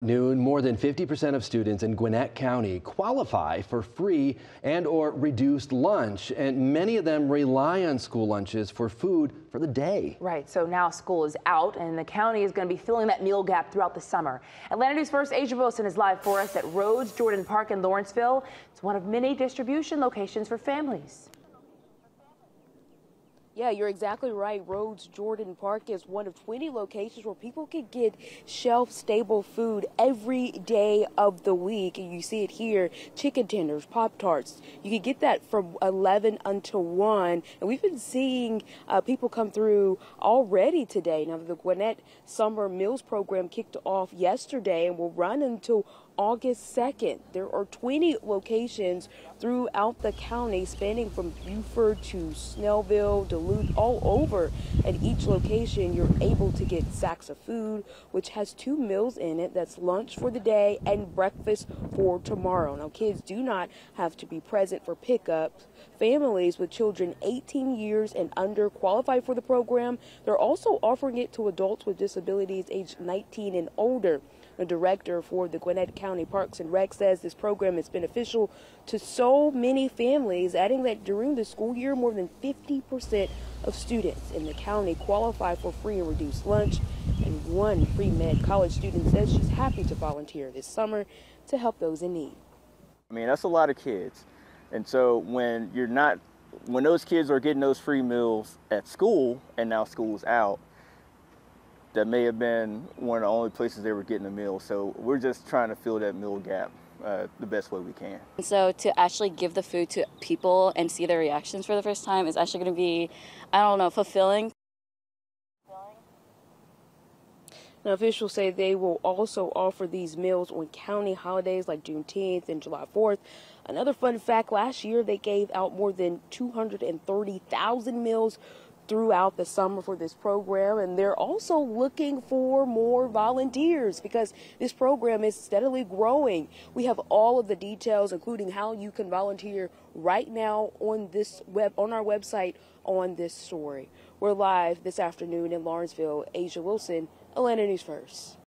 Noon, more than 50% of students in Gwinnett County qualify for free and or reduced lunch, and many of them rely on school lunches for food for the day. Right, so now school is out and the county is going to be filling that meal gap throughout the summer. Atlanta News First Asia Wilson is live for us at Rhodes Jordan Park in Lawrenceville. It's one of many distribution locations for families. Yeah, you're exactly right. Rhodes Jordan Park is one of 20 locations where people can get shelf stable food every day of the week. And you see it here chicken tenders, Pop Tarts. You can get that from 11 until 1. And we've been seeing uh, people come through already today. Now, the Gwinnett Summer Meals Program kicked off yesterday and will run until August 2nd. There are 20 locations throughout the county, spanning from Buford to Snellville, Duluth, all over. At each location, you're able to get sacks of food, which has two meals in it. That's lunch for the day and breakfast for tomorrow. Now, kids do not have to be present for pickup. Families with children 18 years and under qualify for the program. They're also offering it to adults with disabilities aged 19 and older. The director for the Gwinnett County Parks and Rec says this program is beneficial to so many families, adding that during the school year, more than 50% of students in the county qualify for free and reduced lunch. And one pre med college student says she's happy to volunteer this summer to help those in need. I mean, that's a lot of kids. And so when you're not, when those kids are getting those free meals at school and now school's out, that may have been one of the only places they were getting a meal. So we're just trying to fill that meal gap uh, the best way we can. So to actually give the food to people and see their reactions for the first time is actually going to be, I don't know, fulfilling. Now, officials say they will also offer these meals on county holidays like Juneteenth and July 4th. Another fun fact last year, they gave out more than 230,000 meals throughout the summer for this program. And they're also looking for more volunteers because this program is steadily growing. We have all of the details, including how you can volunteer right now on this web, on our website on this story. We're live this afternoon in Lawrenceville. Asia Wilson, Atlanta News First.